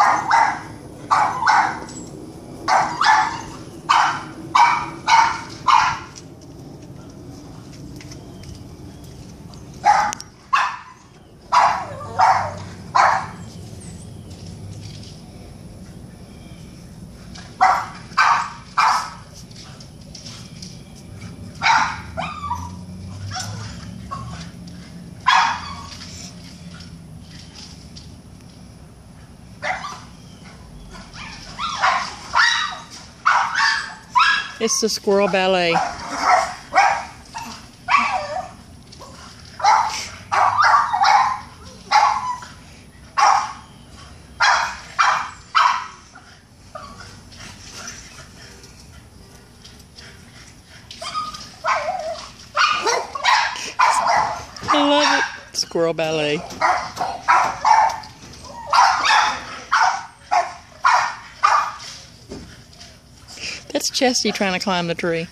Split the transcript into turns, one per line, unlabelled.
Oh, It's the squirrel ballet. I love it. Squirrel ballet. That's Chesty trying to climb the tree.